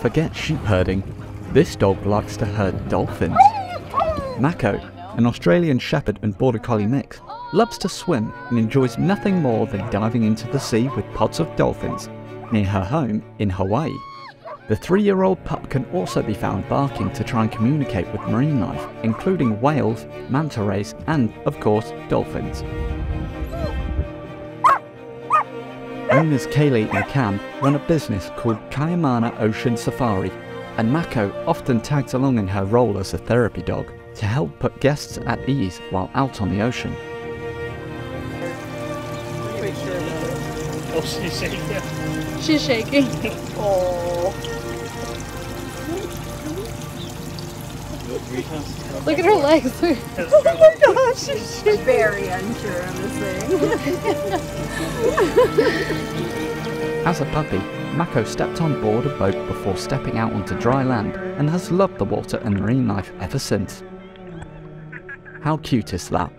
forget sheep herding. This dog likes to herd dolphins. Mako, an Australian Shepherd and Border Collie mix, loves to swim and enjoys nothing more than diving into the sea with pods of dolphins near her home in Hawaii. The three year old pup can also be found barking to try and communicate with marine life, including whales, manta rays, and, of course, dolphins. Owners Kaylee and Cam run a business called Kayamana Ocean Safari, and Mako often tags along in her role as a therapy dog to help put guests at ease while out on the ocean. Oh, she's shaking. She's shaking. Oh. Look at her legs. oh my gosh. She's very unsure of this thing. As a puppy, Mako stepped on board a boat before stepping out onto dry land and has loved the water and marine life ever since. How cute is that?